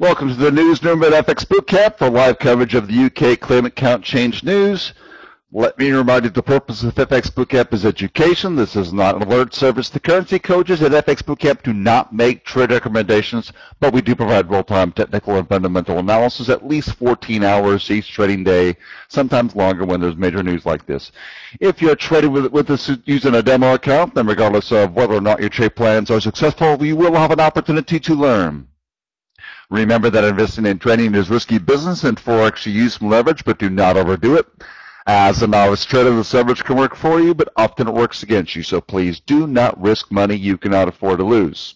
Welcome to the newsroom at FX Bootcamp for live coverage of the UK claimant count change news. Let me remind you the purpose of FX Bootcamp is education. This is not an alert service. The currency coaches at FX Bootcamp do not make trade recommendations, but we do provide real-time technical and fundamental analysis at least 14 hours each trading day, sometimes longer when there's major news like this. If you're trading with, with this using a demo account, then regardless of whether or not your trade plans are successful, you will have an opportunity to learn. Remember that investing in trading is risky business and Forex you use some leverage, but do not overdo it. As a novice trader, the leverage can work for you, but often it works against you. So please do not risk money you cannot afford to lose.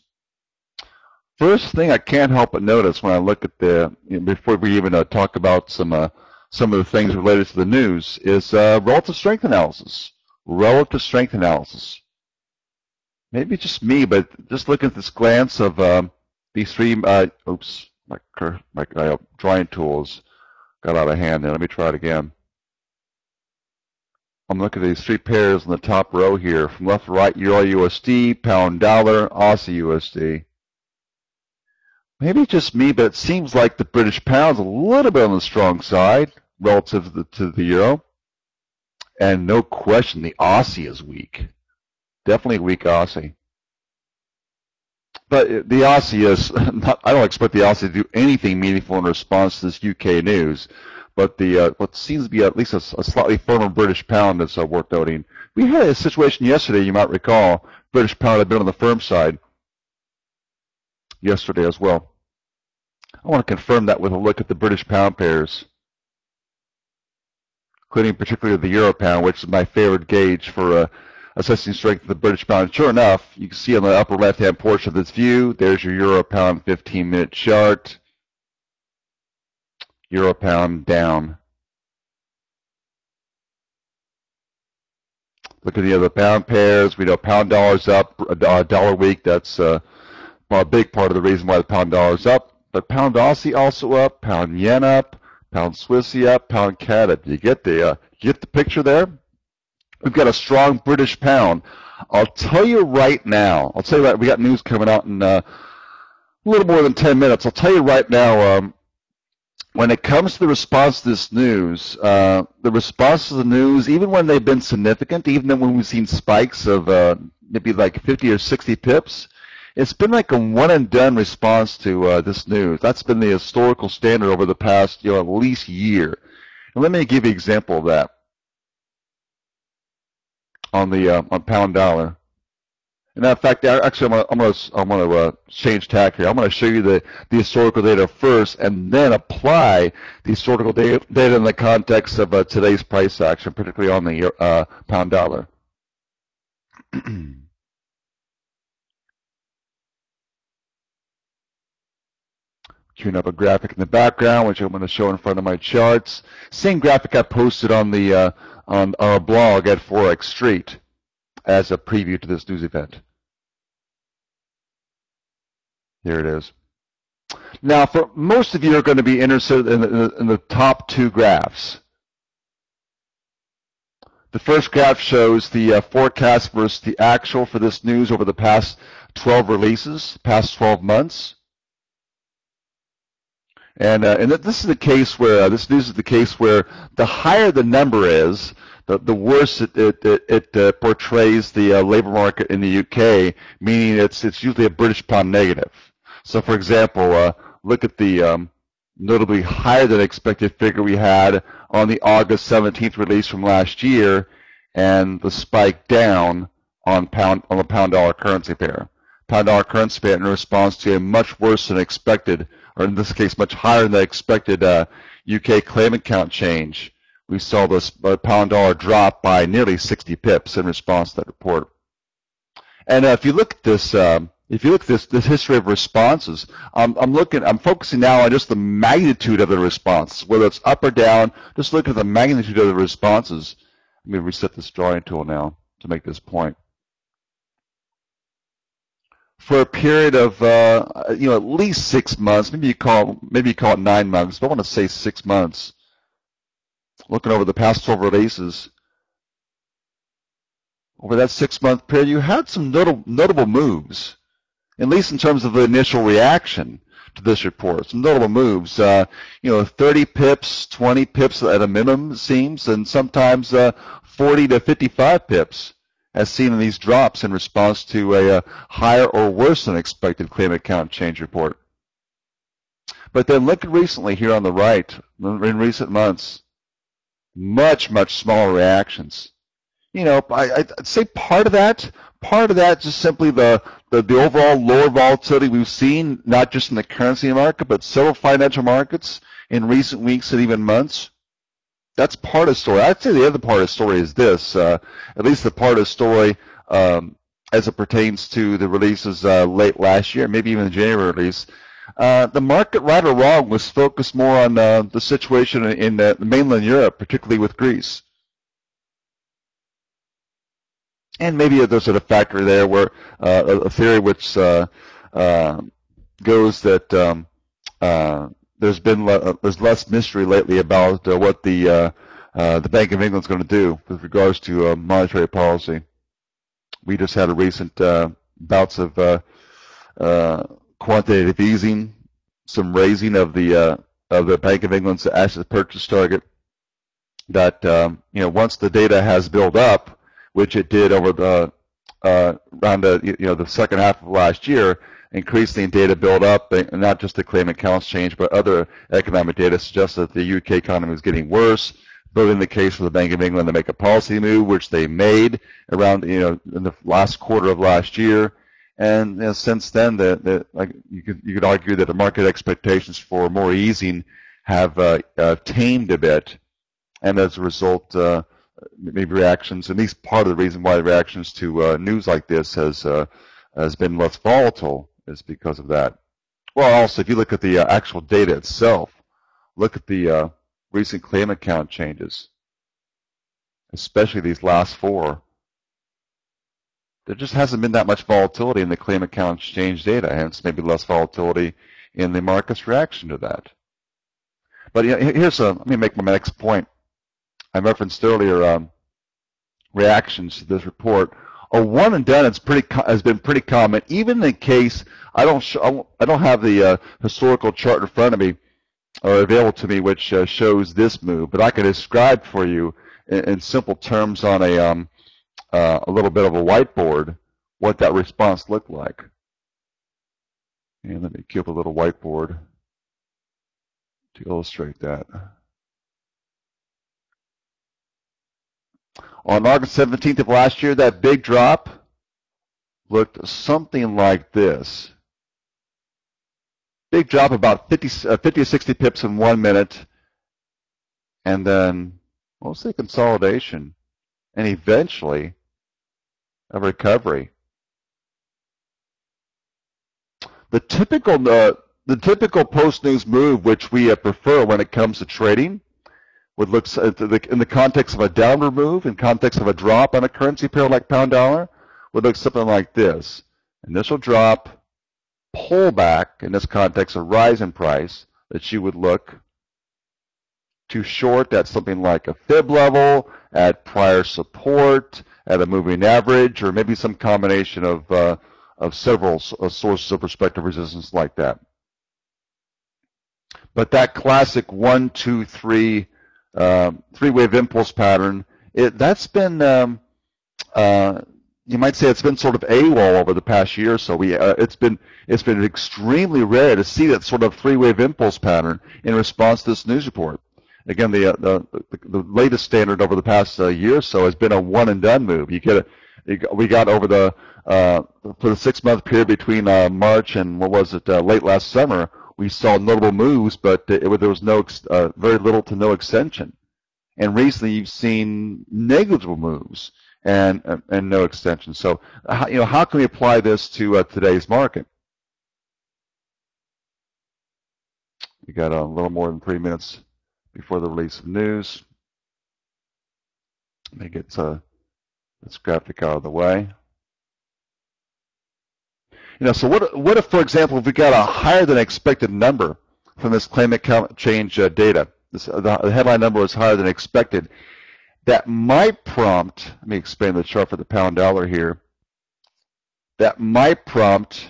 First thing I can't help but notice when I look at the, you know, before we even uh, talk about some uh, some of the things related to the news, is uh, relative strength analysis. Relative strength analysis. Maybe just me, but just looking at this glance of um, these three, uh, oops, my, my uh, drawing tools got out of hand there. Let me try it again. I'm looking at these three pairs in the top row here, from left to right, Euro USD, Pound Dollar, Aussie USD. Maybe just me, but it seems like the British Pound's a little bit on the strong side relative to the, to the Euro. And no question, the Aussie is weak. Definitely weak Aussie. But the Aussie is not, I don't expect the Aussie to do anything meaningful in response to this UK news. But the uh, what seems to be at least a, a slightly firmer British pound is uh, worth noting. We had a situation yesterday, you might recall. British pound had been on the firm side yesterday as well. I want to confirm that with a look at the British pound pairs, including particularly the euro pound, which is my favorite gauge for uh, assessing strength of the British pound. Sure enough, you can see on the upper left-hand portion of this view, there's your euro pound 15-minute chart. Euro pound down. Look at the other pound pairs. We know pound dollar's up, dollar weak. That's uh, a big part of the reason why the pound dollar's up. But pound Aussie also up, pound yen up, pound Swissy up, pound CAD up. You get the uh, you get the picture there. We've got a strong British pound. I'll tell you right now. I'll tell you right. We got news coming out in uh, a little more than 10 minutes. I'll tell you right now. Um, when it comes to the response to this news, uh, the response to the news, even when they've been significant, even when we've seen spikes of uh, maybe like 50 or 60 pips, it's been like a one and done response to uh, this news. That's been the historical standard over the past, you know, at least year. And let me give you an example of that on the uh, on pound dollar. And in fact, actually, I'm going to I'm going to uh, change tack here. I'm going to show you the, the historical data first, and then apply the historical data, data in the context of uh, today's price action, particularly on the uh, pound dollar. Tune up a graphic in the background, which I'm going to show in front of my charts. Same graphic I posted on the uh, on our blog at Forex Street as a preview to this news event. Here it is. Now, for most of you are going to be interested in the, in the top two graphs. The first graph shows the uh, forecast versus the actual for this news over the past 12 releases, past 12 months. And, uh, and this is the case where, uh, this news is the case where the higher the number is, the, the worse it, it, it, it uh, portrays the uh, labor market in the UK, meaning it's, it's usually a British pound negative. So for example, uh, look at the um, notably higher than expected figure we had on the August 17th release from last year and the spike down on pound on the pound dollar currency pair. Pound dollar currency pair in response to a much worse than expected, or in this case much higher than the expected uh, UK claimant count change we saw uh, pound dollar drop by nearly 60 pips in response to that report. And uh, if you look at this, um, if you look at this, this history of responses, I'm looking, I'm focusing now on just the magnitude of the response, whether it's up or down. Just look at the magnitude of the responses. Let me reset this drawing tool now to make this point. For a period of, uh, you know, at least six months, maybe you call, maybe you call it nine months, but I want to say six months looking over the past 12 releases, over that six-month period, you had some notable, notable moves, at least in terms of the initial reaction. to this report. Some notable moves, uh, you know, 30 pips, 20 pips at a minimum seems, and sometimes uh, 40 to 55 pips as seen in these drops in response to a, a uh, higher or worse than expected claimant count change report. But then look recently here on the right, in recent months, much, much smaller reactions. You know, I, would say part of that, part of that just simply the, the, the overall lower volatility we've seen, not just in the currency market, but several financial markets in recent weeks and even months. That's part of the story. I'd say the other part of the story is this, uh, at least the part of the story um, as it pertains to the releases uh, late last year, maybe even the January release, uh, the market, right or wrong, was focused more on uh, the situation in, in mainland Europe, particularly with Greece. And maybe there's sort a factor there where uh, a theory which uh, uh, goes that um, there's been le uh, there's less mystery lately about uh, what the uh, the Bank of England is going to do with regards to monetary policy. We just had a recent bouts of quantitative easing, some raising of the uh, of the Bank of England's asset purchase target. That um, you know, once the data has built up, which it did over the uh, around the you know the second half of last year, increasing data build up, not just the claimant count change, but other economic data suggests that the UK economy is getting worse. Building the case for the Bank of England to make a policy move, which they made around you know in the last quarter of last year. And you know, since then, the, the, like you could you could argue that the market expectations for more easing have uh, uh, tamed a bit, and as a result, uh, maybe reactions, and these part of the reason why the reactions to uh, news like this has uh, has been less volatile is because of that. Well, also, if you look at the uh, actual data itself, look at the recent claimant count changes, especially these last four there just hasn't been that much volatility in the claimant count exchange data, hence maybe less volatility in the market's reaction to that. But you know, here's a, let me make my next point. I referenced earlier um, reactions to this report. A one and done has, pretty, has been pretty common, even in case I don't I don't have the uh, historical chart in front of me or available to me, which uh, shows this move, but I can describe for you in, in simple terms on a um, uh, a little bit of a whiteboard what that response looked like. And let me up a little whiteboard to illustrate that. On August 17th of last year, that big drop looked something like this. Big drop about 50, uh, 50 or 60 pips in one minute. And then, mostly consolidation. And eventually, a recovery. The typical uh, the typical post news move, which we uh, prefer when it comes to trading, would look the, in the context of a downward move, in context of a drop on a currency pair like pound dollar, would look something like this: initial drop, pullback. In this context, a rise in price that you would look to short at something like a fib level, at prior support, at a moving average, or maybe some combination of, uh, of several uh, sources of prospective resistance like that. But that classic one, two, three, uh, three-wave impulse pattern, it, that's been, um, uh, you might say it's been sort of AWOL over the past year or so. We, uh, it's been it's been extremely rare to see that sort of three-wave impulse pattern in response to this news report again, the, uh, the, the latest standard over the past uh, year or so has been a one and done move. You get a, we got over the uh, for the six month period between March and what was it late last summer. We saw notable moves, but it, there was no uh, very little to no extension. And recently, you've seen negligible moves and and no extension. So, you know, how can we apply this to today's market? We got a little more than three minutes before the release of news. Let me get uh, this graphic out of the way. You know, so what, what if, for example, if we got a higher than expected number from this count change uh, data, this, the, the headline number was higher than expected, that might prompt, let me expand the chart for the pound dollar here, that might prompt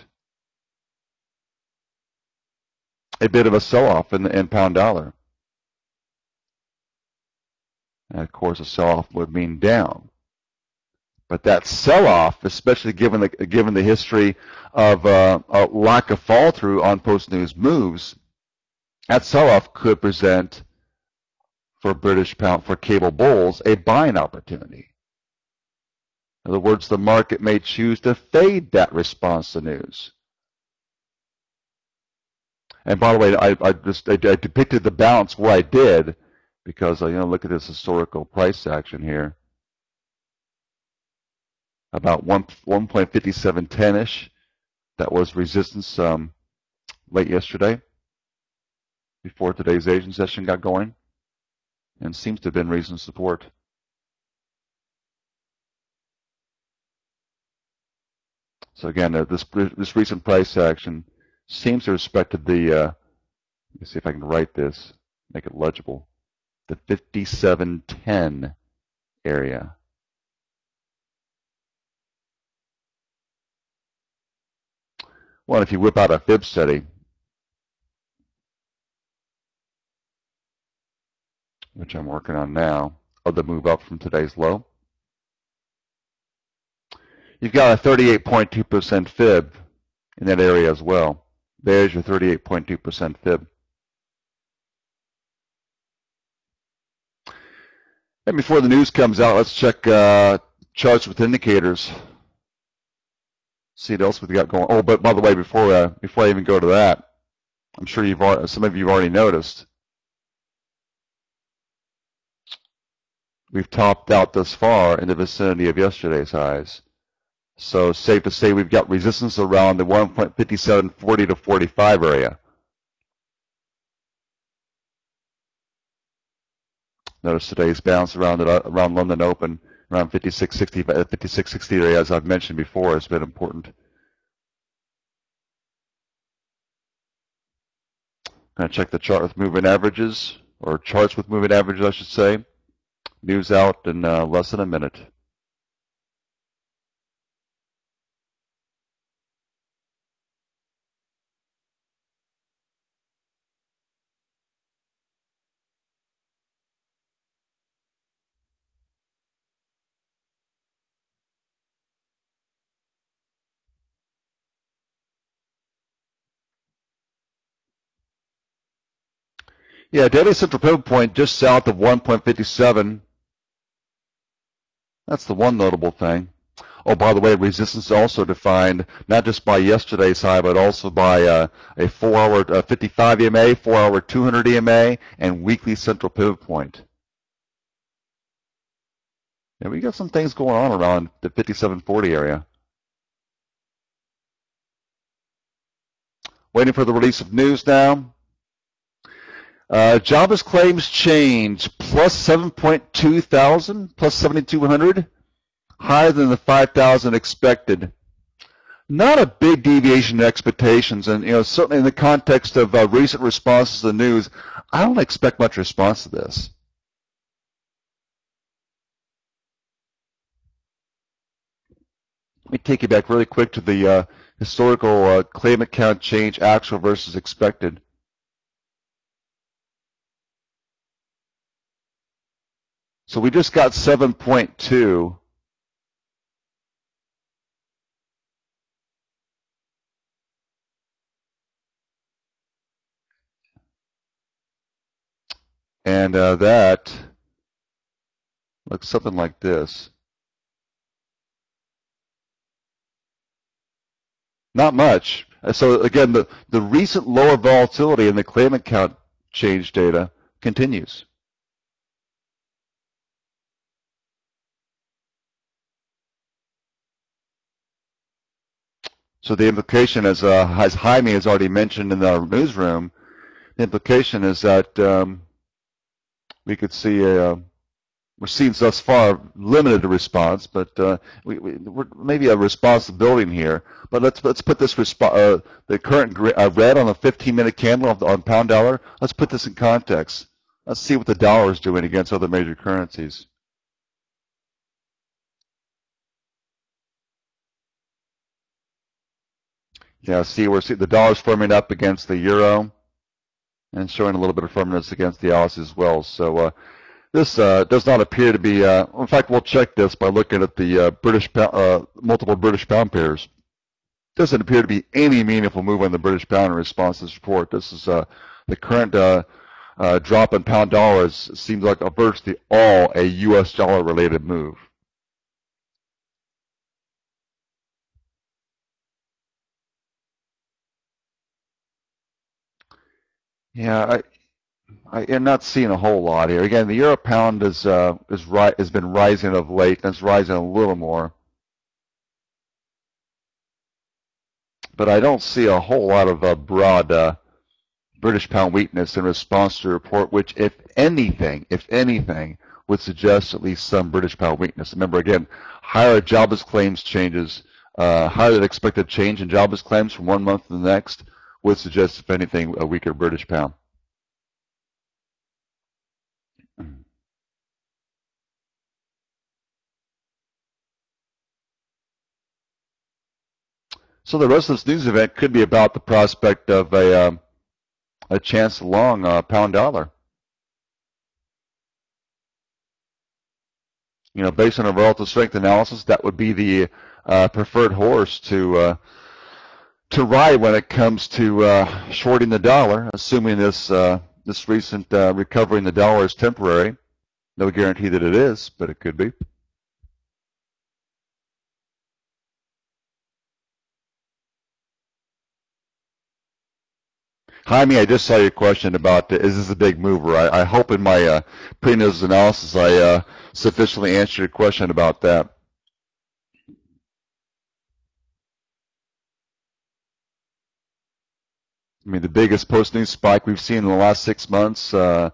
a bit of a sell-off in, in pound dollar. And of course, a sell-off would mean down. But that sell-off, especially given the given the history of uh, a lack of fall-through on post-news moves, that sell-off could present for British pound for cable bulls a buying opportunity. In other words, the market may choose to fade that response to news. And by the way, I, I just I, I depicted the bounce where I did because you know look at this historical price action here about 1 1.5710 ish that was resistance um, late yesterday before today's Asian session got going and seems to have been recent support. So again, uh, this this recent price action seems to respect the. Uh, let me see if I can write this, make it legible. The 5710 area. Well, if you whip out a fib study, which I'm working on now, of the move up from today's low. You've got a 38.2% fib in that area as well. There's your 38.2% fib. And before the news comes out, let's check uh, charts with indicators. See what else we've got going. Oh, but by the way, before uh, before I even go to that, I'm sure you've some of you've already noticed we've topped out thus far in the vicinity of yesterday's highs. So safe to say we've got resistance around the 1.5740 to 45 area. Notice today's bounce around around London Open, around 5660, 5660 area, as I've mentioned before, has been important. Going to check the chart with moving averages, or charts with moving averages, I should say. News out in uh, less than a minute. Yeah, daily central pivot point just south of 1.57 that's the one notable thing. Oh, by the way, resistance is also defined not just by yesterday's high, but also by uh, a four-hour uh, 55 EMA, four-hour 200 EMA, and weekly central pivot point. And we got some things going on around the 5740 area. Waiting for the release of news now. Uh, jobless claims change plus 7.2 thousand, plus 7,200, higher than the 5,000 expected. Not a big deviation in expectations, and you know certainly in the context of uh, recent responses to the news, I don't expect much response to this. Let me take you back really quick to the uh, historical uh, claimant count change, actual versus expected. So we just got 7.2. And uh, that looks something like this. Not much. So again, the, the recent lower volatility in the claimant count change data continues. So the implication, as, uh, as Jaime has already mentioned in our newsroom, the implication is that um, we could see a, uh, we're seeing thus far limited response, but uh, we, we, are maybe a response building here. But let's let's put this uh, the current uh, red on the 15-minute candle on pound dollar. Let's put this in context. Let's see what the dollar is doing against other major currencies. Yeah, see, we're see the dollar's forming up against the euro, and showing a little bit of firmness against the Aussie as well. So uh, this uh, does not appear to be. Uh, in fact, we'll check this by looking at the uh, British uh, multiple British pound pairs. Doesn't appear to be any meaningful move on the British pound in response to this report. This is uh, the current drop in pound dollars seems like a virtually all a U.S. dollar related move. Yeah, I, I, am not seeing a whole lot here. Again, the euro pound is uh, is ri- has been rising of late, and it's rising a little more. But I don't see a whole lot of uh, broad uh, British pound weakness in response to the report, which, if anything, if anything, would suggest at least some British pound weakness. Remember, again, higher jobless claims changes, uh, higher than expected change in jobless claims from one month to the next would suggest, if anything, a weaker British pound. So the rest of this news event could be about the prospect of a um, a chance long uh, pound dollar. You know, based on a relative strength analysis, that would be the uh, preferred horse to uh, to ride when it comes to uh, shorting the dollar, assuming this uh, this recent uh, recovery in the dollar is temporary. No guarantee that it is, but it could be. Jaime, I just saw your question about uh, is this a big mover? I, I hope in my uh, pre-news analysis I uh, sufficiently answered your question about that. I mean, the biggest post-news spike we've seen in the last six months. Uh,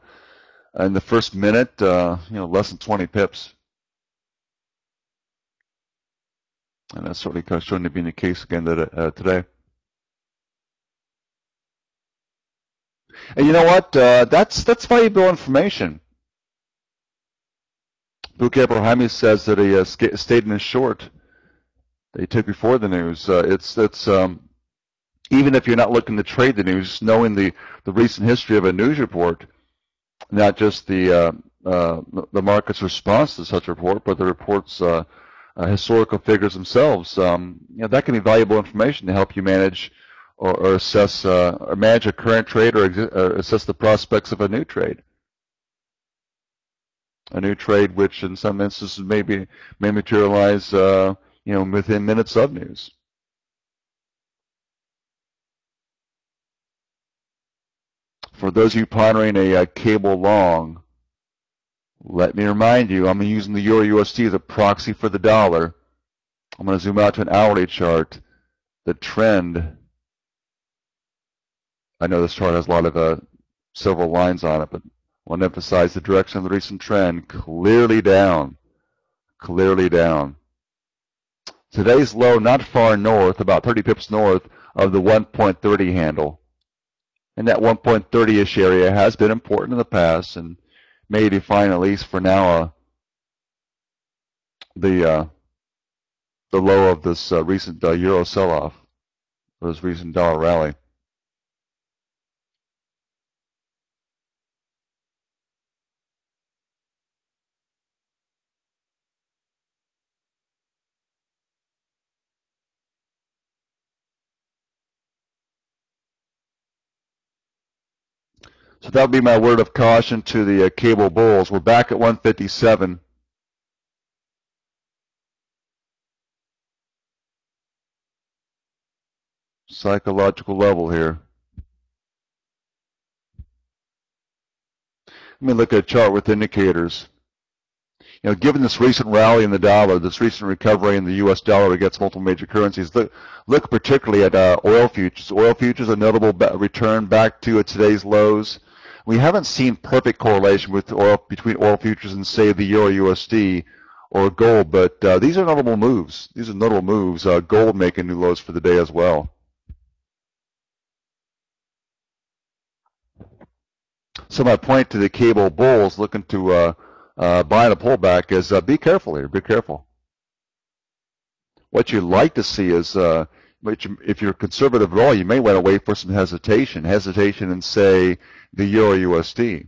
in the first minute, uh, you know, less than 20 pips. And that's certainly kind of showing to be the case again uh, today. And you know what? Uh, that's that's valuable information. Bukep Jaime says that a uh, statement is short. They took before the news. Uh, it's it's um, even if you're not looking to trade the news, knowing the, the recent history of a news report, not just the uh, uh, the market's response to such a report, but the report's uh, uh, historical figures themselves, um, you know, that can be valuable information to help you manage or, or assess uh, or manage a current trade or, or, assess the prospects of a new trade. A new trade, which in some instances may be may materialize, uh, you know, within minutes of news. For those of you pondering a, a cable long, let me remind you, I'm using the Euro USD as a proxy for the dollar. I'm going to zoom out to an hourly chart. The trend, I know this chart has a lot of uh, several lines on it, but I want to emphasize the direction of the recent trend clearly down, clearly down. Today's low not far north, about 30 pips north of the 1.30 handle and that 1.30-ish area has been important in the past and may define, at least for now, uh, the uh, the low of this uh, recent uh, euro sell-off, this recent dollar rally. So that would be my word of caution to the uh, cable bulls. We're back at 157. Psychological level here. Let me look at a chart with indicators. You know, given this recent rally in the dollar, this recent recovery in the U.S. dollar against multiple major currencies, look, look particularly at uh, oil futures. Oil futures, a notable return back to today's lows we haven't seen perfect correlation with oil between oil futures and say the euro USD or gold, but uh, these are notable moves. These are notable moves. Uh, gold making new lows for the day as well. So my point to the cable bulls looking to uh, uh, buy a pullback is uh, be careful here. Be careful. What you'd like to see is uh, but if you're conservative at all, you may want to wait for some hesitation. Hesitation in, say, the Euro USD.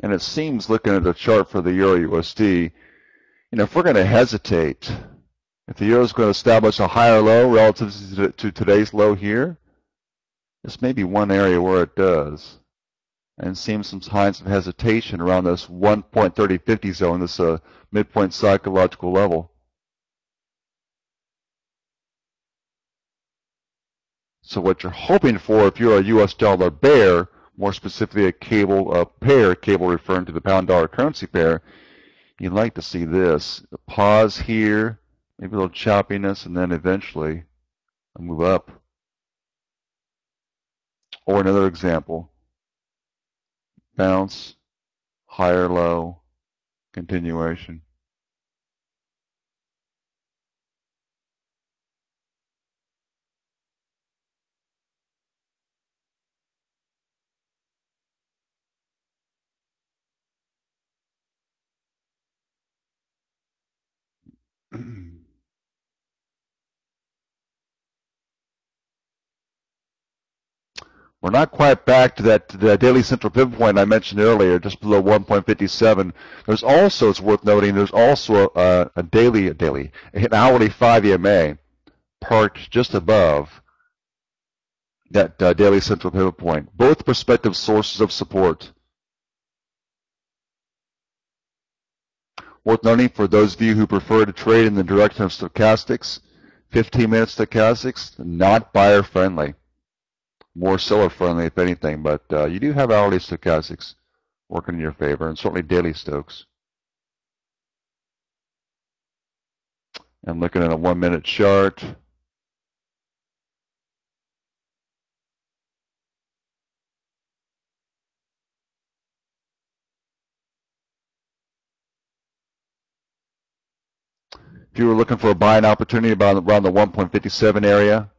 And it seems, looking at the chart for the Euro USD, you know, if we're going to hesitate, if the Euro is going to establish a higher low relative to today's low here, this may be one area where it does. And seems some signs of hesitation around this 1.3050 zone, this uh, midpoint psychological level. So what you're hoping for if you're a US dollar bear more specifically a cable a pair, cable referring to the pound dollar currency pair, you'd like to see this. A pause here, maybe a little choppiness, and then eventually move up. Or another example, bounce, higher low, continuation. We're not quite back to that, to that daily central pivot point I mentioned earlier, just below 1.57. There's also, it's worth noting, there's also a, a daily, a daily, an hourly 5 EMA parked just above that uh, daily central pivot point. Both prospective sources of support. Worth noting for those of you who prefer to trade in the direction of stochastics, 15 minute stochastics, not buyer friendly. More seller friendly, if anything, but uh, you do have hourly stochastics working in your favor, and certainly daily stokes. I'm looking at a one minute chart. If you were looking for a buying opportunity about around the 1.57 area,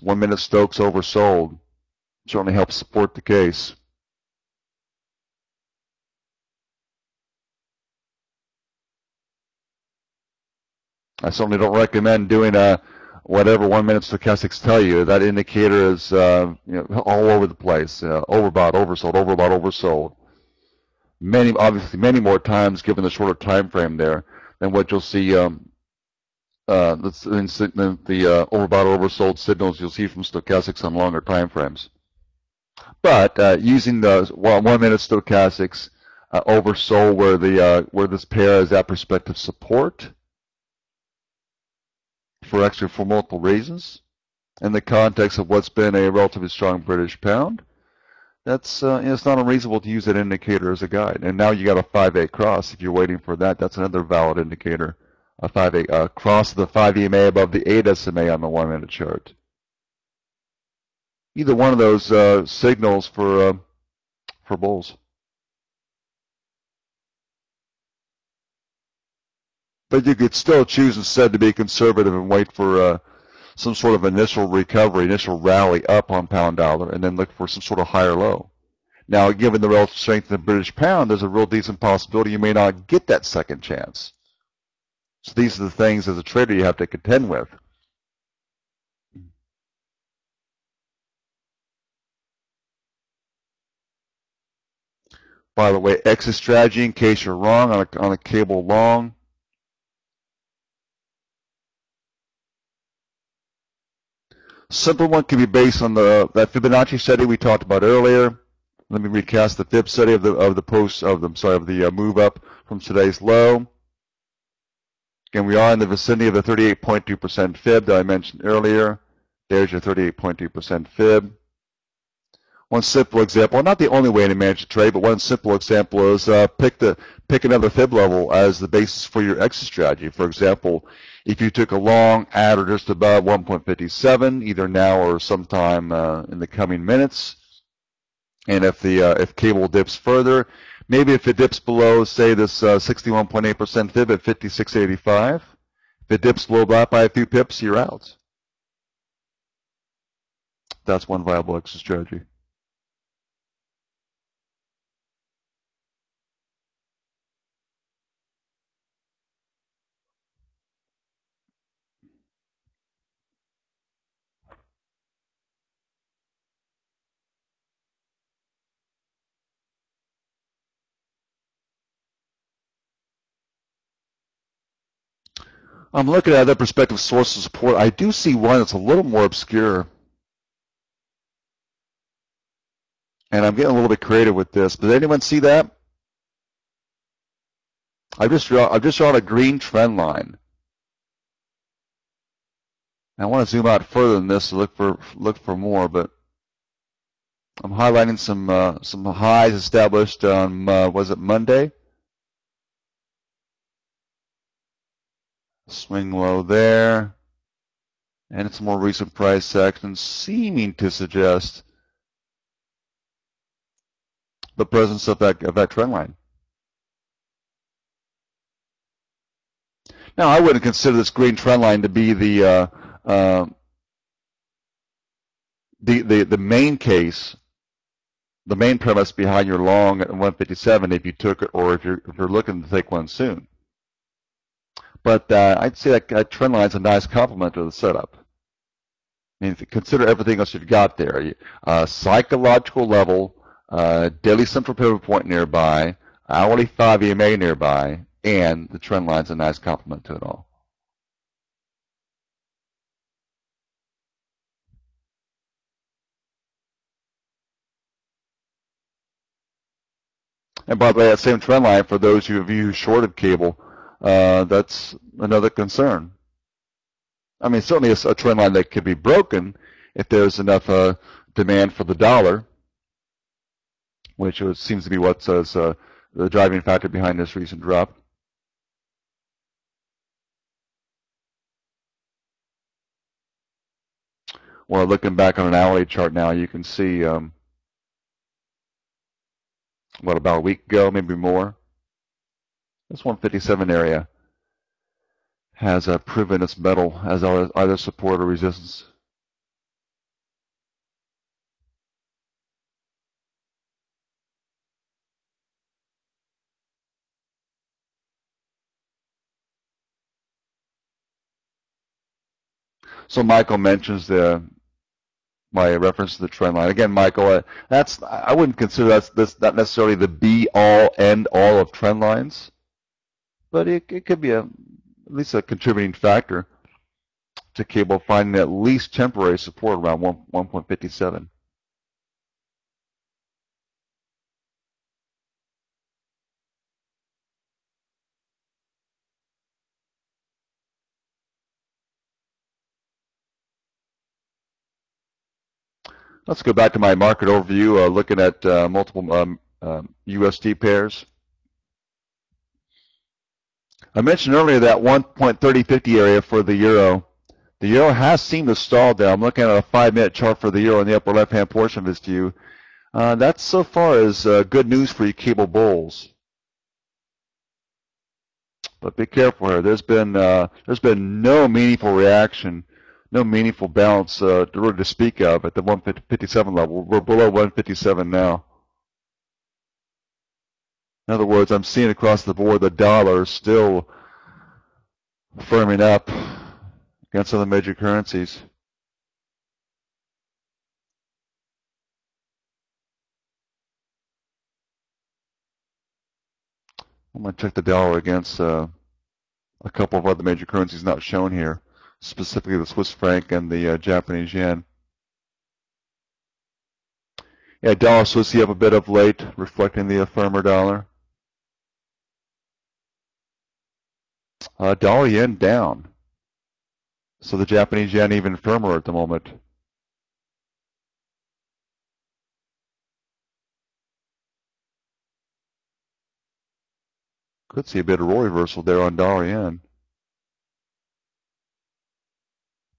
one minute Stokes oversold. Certainly helps support the case. I certainly don't recommend doing a whatever one minute stochastics tell you. That indicator is uh, you know, all over the place. Uh, overbought, oversold, overbought, oversold. Many, obviously, many more times given the shorter time frame there than what you'll see um, uh, the, the, the uh, overbought oversold signals you'll see from stochastics on longer time frames. But uh, using the one minute stochastics uh, oversold where the uh, where this pair is at prospective support for extra for multiple reasons in the context of what's been a relatively strong British pound that's uh, it's not unreasonable to use that indicator as a guide. And now you got a 5-8 cross. If you're waiting for that, that's another valid indicator. A 5-8 uh, cross the 5 EMA above the 8 SMA on the one-minute chart. Either one of those uh, signals for uh, for bulls. But you could still choose instead to be conservative and wait for uh, some sort of initial recovery, initial rally up on pound dollar, and then look for some sort of higher low. Now, given the relative strength of the British pound, there's a real decent possibility you may not get that second chance. So these are the things as a trader you have to contend with. By the way, exit strategy in case you're wrong on a, on a cable long. Simple one can be based on the that Fibonacci study we talked about earlier. Let me recast the Fib study of the of the post of the sorry of the uh, move up from today's low. Again, we are in the vicinity of the 38.2% fib that I mentioned earlier. There's your 38.2% fib. One simple example, not the only way to manage a trade, but one simple example is uh, pick the pick another fib level as the basis for your exit strategy. For example, if you took a long at or just above 1.57, either now or sometime uh, in the coming minutes, and if the uh, if cable dips further, maybe if it dips below, say this 61.8% uh, fib at 56.85, if it dips below that by a few pips, you're out. that's one viable exit strategy. I'm looking at other prospective sources of support. I do see one that's a little more obscure. And I'm getting a little bit creative with this. Does anyone see that? I've just drawn, I've just drawn a green trend line. I want to zoom out further than this to look for look for more, but I'm highlighting some uh, some highs established on uh, was it Monday? Swing low there. And it's more recent price action seeming to suggest the presence of that, of that trend line. Now, I wouldn't consider this green trend line to be the uh, uh, the, the the main case, the main premise behind your long at 157 if you took it, or if you're if you're looking to take one soon. But uh, I'd say that, that trend line is a nice complement to the setup. I mean, consider everything else you've got there. Uh, psychological level, uh, daily central pivot point nearby, hourly 5 EMA nearby, and the trend is a nice complement to it all. And by the way, that same trend line, for those of you who shorted cable, uh, that's another concern. I mean, certainly a, a, trend line that could be broken if there's enough uh, demand for the dollar, which seems to be what's uh, the driving factor behind this recent drop. Well, looking back on an hourly chart now, you can see um, what about a week ago, maybe more. This 157 area has uh, proven its mettle as either support or resistance. So Michael mentions the my reference to the trend line. Again, Michael, uh, that's I wouldn't consider that's, that's not necessarily the be all end all of trend lines but it, it could be a, at least a contributing factor to cable finding at least temporary support around 1, 1.57. Let's go back to my market overview, uh, looking at uh, multiple um, um, USD pairs. I mentioned earlier that 1.3050 area for the euro. The euro has seemed to stall there. I'm looking at a five-minute chart for the euro in the upper left-hand portion of this view. Uh, that's so far as uh, good news for you cable bulls. But be careful here. There's been uh, there's been no meaningful reaction, no meaningful balance uh, to, to speak of at the 157 level. We're below 157 now. In other words, I'm seeing across the board the dollar still firming up against other major currencies. I'm going to check the dollar against uh, a couple of other major currencies not shown here, specifically the Swiss franc and the uh, Japanese yen. Yeah, dollar Swiss up a bit of late, reflecting the firmer dollar. Uh, dollar yen down. So the Japanese yen even firmer at the moment. Could see a bit of role reversal there on dollar yen.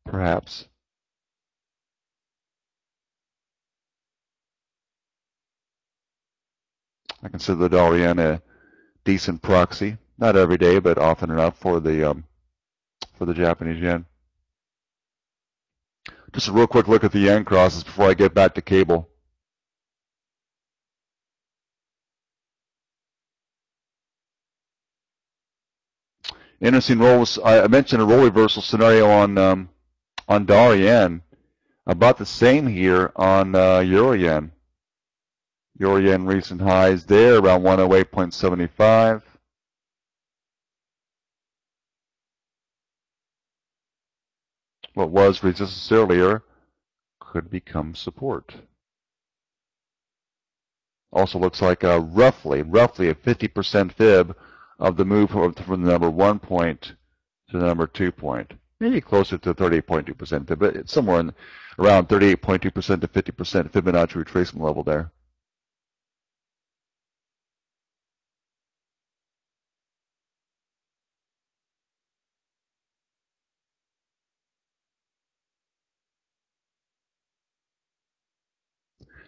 Perhaps. I consider the dollar yen a decent proxy. Not every day, but often enough for the um, for the Japanese yen. Just a real quick look at the yen crosses before I get back to cable. Interesting roles. I mentioned a role reversal scenario on um, on dollar yen. About the same here on uh, euro yen. Euro yen recent highs there around 108.75. What was resistance earlier could become support. Also looks like a roughly, roughly a 50% fib of the move from the number one point to the number two point. Maybe closer to 38.2% fib, but it's somewhere in around 38.2% to 50% Fibonacci retracement level there.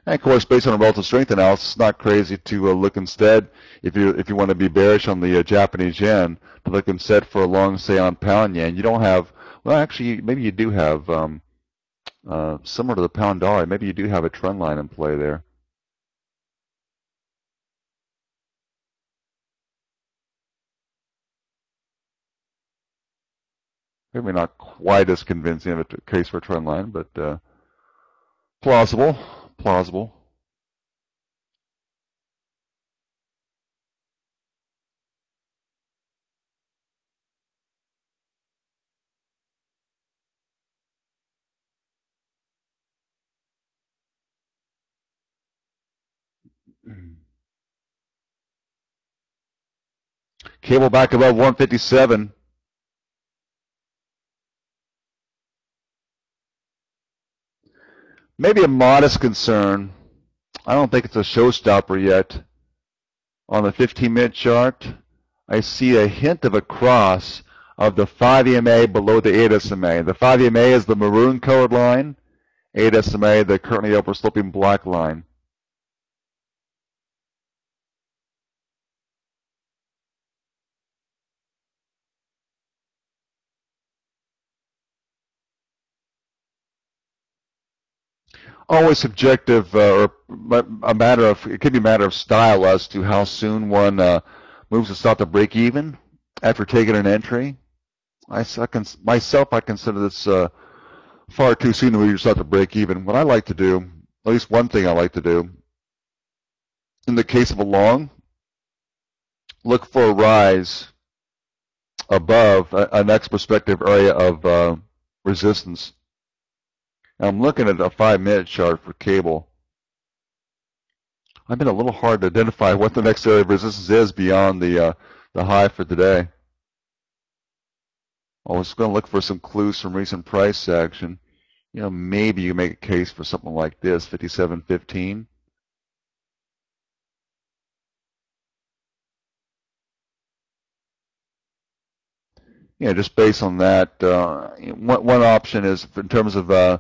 And of course, based on a relative strength analysis, it's not crazy to uh, look instead, if you if you want to be bearish on the uh, Japanese yen, to look instead for a long say on pound yen. You don't have, well, actually, maybe you do have, um, uh, similar to the pound dollar, maybe you do have a trend line in play there. Maybe not quite as convincing of a case for a trend line, but uh, plausible plausible. Cable back above 157. Maybe a modest concern. I don't think it's a showstopper yet. On the 15-minute chart, I see a hint of a cross of the 5 EMA below the 8 SMA. The 5 EMA is the maroon colored line, 8 SMA the currently upper sloping black line. Always subjective uh, or a matter of it could be a matter of style as to how soon one uh, moves to start to break even after taking an entry. I, I myself I consider this uh, far too soon to move start to break even. What I like to do, at least one thing I like to do, in the case of a long, look for a rise above a, a next prospective area of uh, resistance I'm looking at a five minute chart for cable. I've been a little hard to identify what the next area of resistance is beyond the uh, the high for today. I was going to look for some clues from recent price action. You know, maybe you make a case for something like this, 57.15. Yeah, just based on that, uh, one, one option is in terms of uh,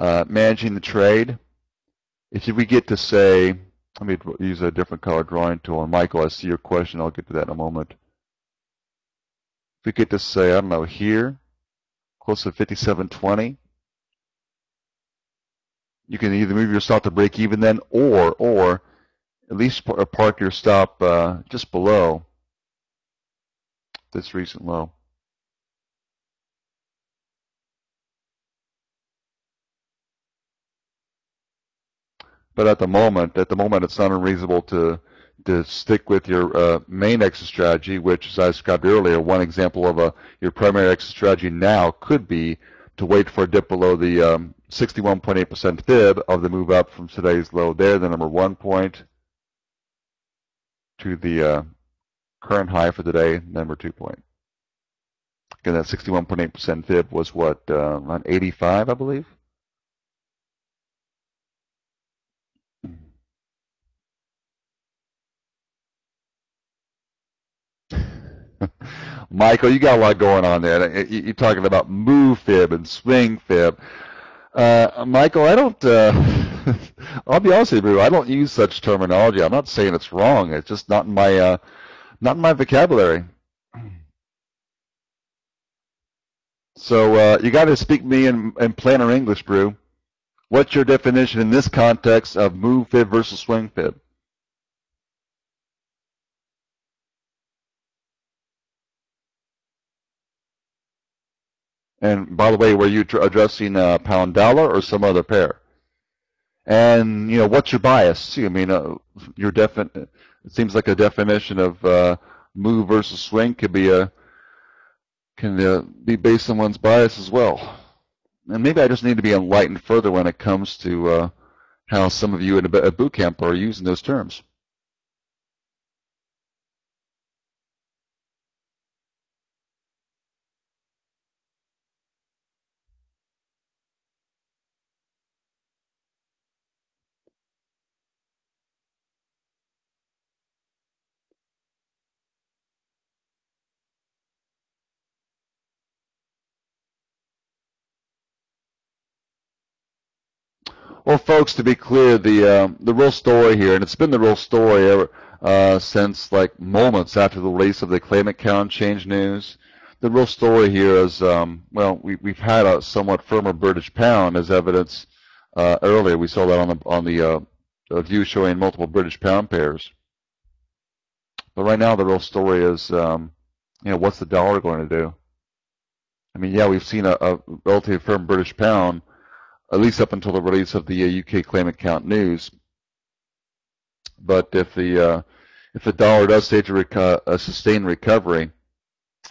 uh, managing the trade. If we get to say, let me use a different color drawing tool. And Michael, I see your question. I'll get to that in a moment. If we get to say, I don't know, here, close to 57.20, you can either move your stop to break even then, or or at least park your stop uh, just below this recent low. But at the moment, at the moment, it's not unreasonable to to stick with your uh, main exit strategy, which, as I described earlier, one example of a your primary exit strategy now could be to wait for a dip below the 61.8% um, fib of the move up from today's low there, the number one point, to the uh, current high for the day, number two point. Again, that 61.8% fib was what, uh, around 85, I believe? Michael, you got a lot going on there. You're talking about move fib and swing fib. Uh, Michael, I don't. Uh, I'll be honest with you, I don't use such terminology. I'm not saying it's wrong. It's just not in my uh, not in my vocabulary. So uh, you got to speak me in, in plain English, Brew. What's your definition in this context of move fib versus swing fib? And by the way, were you addressing uh, pound dollar or some other pair? And you know, what's your bias? I mean, uh, your defin- It seems like a definition of uh, move versus swing could be a can uh, be based on one's bias as well. And maybe I just need to be enlightened further when it comes to uh, how some of you at a boot camp are using those terms. Well, folks, to be clear, the uh, the real story here, and it's been the real story ever uh, since like moments after the release of the claimant count change news. The real story here is, um, well, we, we've had a somewhat firmer British pound as evidence uh, earlier. We saw that on the on the uh, view showing multiple British pound pairs. But right now, the real story is, um, you know, what's the dollar going to do? I mean, yeah, we've seen a, a relatively firm British pound at least up until the release of the UK uh, claimant count news. But if the uh, if the dollar does stage a, reco- a sustained recovery,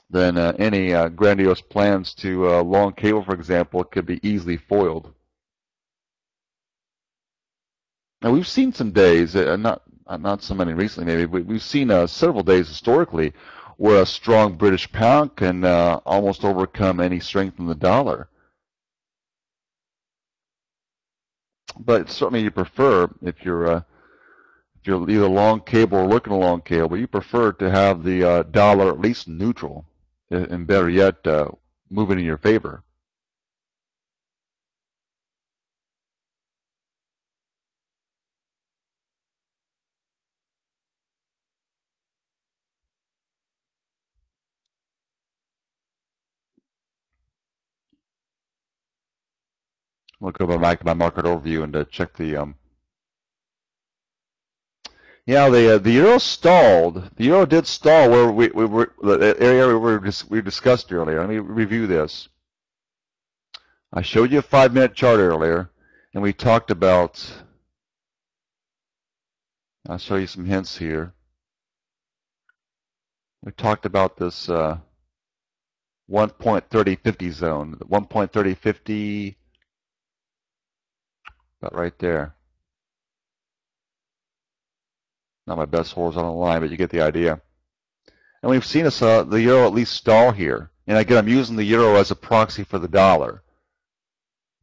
then uh, any uh, grandiose plans to uh, long cable, for example, could be easily foiled. Now we've seen some days, uh, not not so many recently, maybe, but we've seen several days historically where a strong British pound can almost overcome any strength in the dollar. But certainly you prefer if you're uh, if you're either long cable or looking long cable, you prefer to have the uh, dollar at least neutral, and better yet, uh, moving in your favor. We'll go back to my market overview and uh, check the. Um, yeah, the uh, the euro stalled. The euro did stall where we, we were the area we were we discussed earlier. Let me review this. I showed you a five minute chart earlier, and we talked about. I'll show you some hints here. We talked about this uh, 1.3050 zone, the 1.3050 about right there. Not my best horizontal line, but you get the idea. And we've seen uh, the euro at least stall here. And again, I'm using the euro as a proxy for the dollar.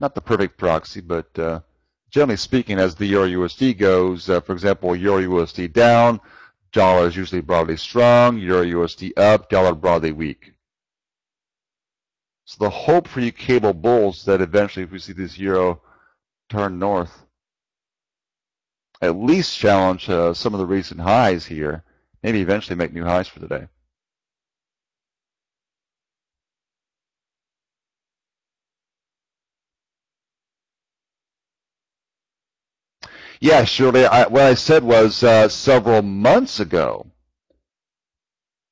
Not the perfect proxy, but uh, generally speaking, as the euro USD goes, uh, for example, euro USD down, dollar is usually broadly strong, euro USD up, dollar broadly weak. So the hope for you cable bulls that eventually, if we see this euro turn north. At least challenge uh, some of the recent highs here. Maybe eventually make new highs for the day. Yeah, surely. I, what I said was uh, several months ago.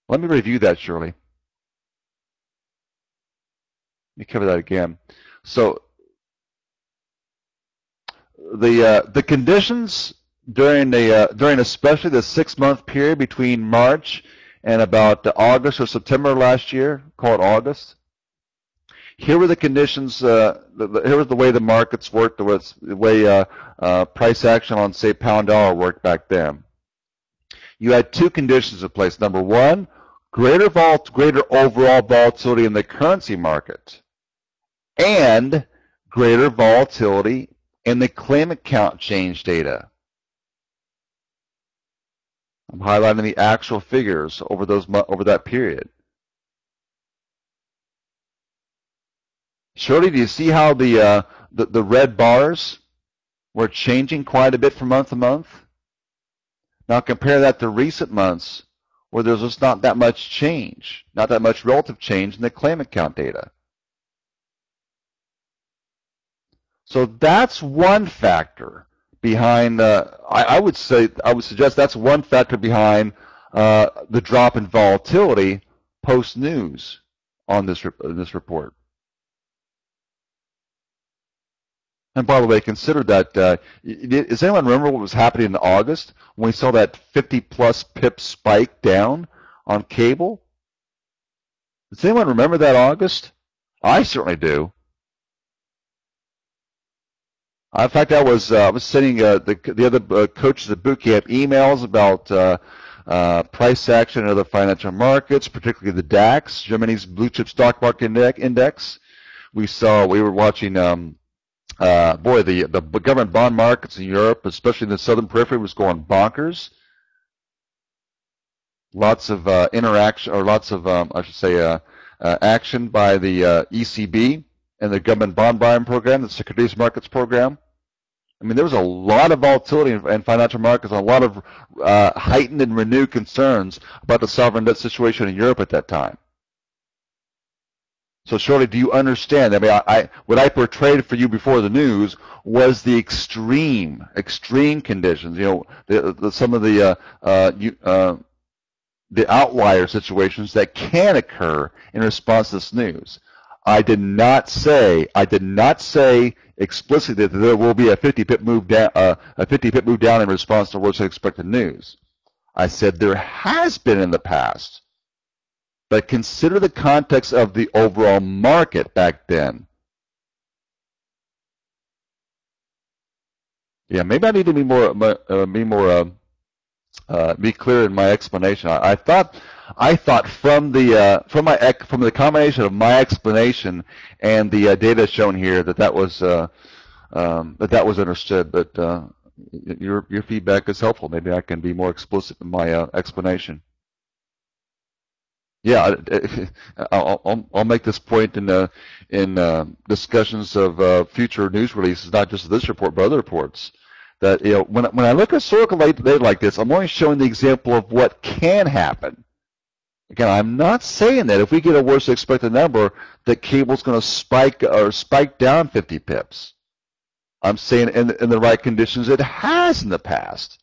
Let me review that, Shirley. Let me cover that again. So the uh, the conditions during the uh, during especially the six month period between March and about August or September last year, call it August. Here were the conditions. Uh, the, the, here was the way the markets worked. The, the way uh, uh, price action on say pound dollar worked back then. You had two conditions in place. Number one, greater vol greater overall volatility in the currency market, and greater volatility and the claimant count change data. I'm highlighting the actual figures over those over that period. Shirley, do you see how the, uh, the the red bars were changing quite a bit from month to month? Now compare that to recent months where there's just not that much change, not that much relative change in the claimant count data. So that's one factor behind. Uh, I, I, would say I would suggest that's one factor behind uh, the drop in volatility post news on this this report. And by the way, consider that. Uh, does anyone remember what was happening in August when we saw that 50 plus pip spike down on cable? Does anyone remember that August? I certainly do. In fact, I was uh, I was sending uh, the the other uh, coaches at boot camp emails about uh, uh, price action in other financial markets, particularly the DAX, Germany's blue chip stock market index. We saw we were watching. Um, uh, boy, the the government bond markets in Europe, especially in the southern periphery, was going bonkers. Lots of interaction, or lots of um, I should say, action by the ECB and the government bond buying program, the securities markets program. I mean, there was a lot of volatility in, in financial markets, a lot of uh, heightened and renewed concerns about the sovereign debt situation in Europe at that time. So, Shirley, do you understand? I mean, I, I, what I portrayed for you before the news was the extreme, extreme conditions. You know, the, the, some of the uh, uh, you, uh, the outlier situations that can occur in response to this news. I did not say, I did not say explicitly that there will be a 50 pip move down, uh, a 50 pip move down in response to worse than expected news. I said there has been in the past, but consider the context of the overall market back then. Yeah, maybe I need to be more, uh, be more, uh, uh, be clear in my explanation. I, I thought I thought from the uh, from my from the combination of my explanation and the uh, data shown here that that was uh, um, that that was understood. But uh, your your feedback is helpful. Maybe I can be more explicit in my uh, explanation. Yeah, I'll, I'll, I'll make this point in in discussions of future news releases, not just this report but other reports that you know when when I look at historical data like this, I'm only showing the example of what can happen. Again, I'm not saying that if we get a worse expected number, that cable's going to spike or spike down 50 pips. I'm saying in, in the right conditions, it has in the past.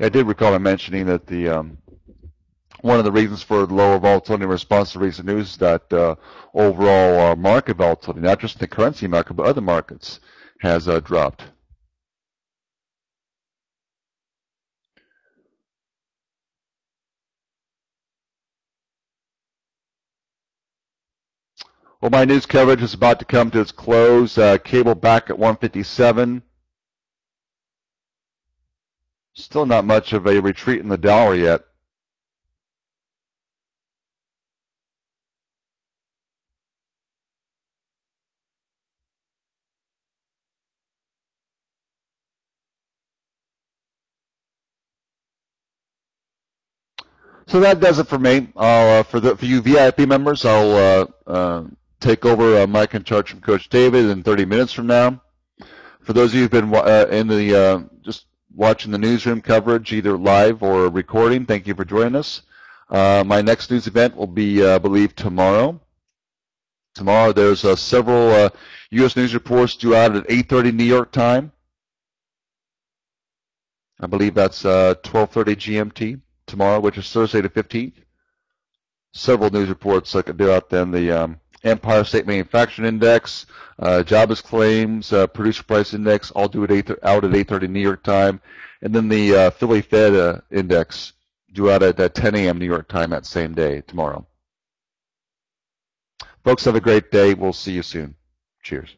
I did recall mentioning that the um, one of the reasons for the lower volatility in response to recent news is that uh, overall uh, market volatility, not just the currency market, but other markets, has uh, dropped. Well, my news coverage is about to come to its close. Uh, cable back at 157. Still not much of a retreat in the dollar yet. So that does it for me. Uh, for the for you VIP members, I'll uh, uh, take over uh, Mike in charge from Coach David in 30 minutes from now. For those of you who've been uh, in the uh, just watching the newsroom coverage, either live or recording, thank you for joining us. Uh, my next news event will be, uh, I believe, tomorrow. Tomorrow there's uh, several U.S. Uh, news reports due out at 8.30 New York time. I believe that's 12.30 uh, GMT tomorrow, which is Thursday the 15th. Several news reports could due out then. The um, Empire State Manufacturing Index, uh, jobless claims, uh, producer price index, all due at 8, out at 8:30 New York time, and then the uh, Philly Fed uh, index due out at, at 10 a.m. New York time that same day tomorrow. Folks, have a great day. We'll see you soon. Cheers.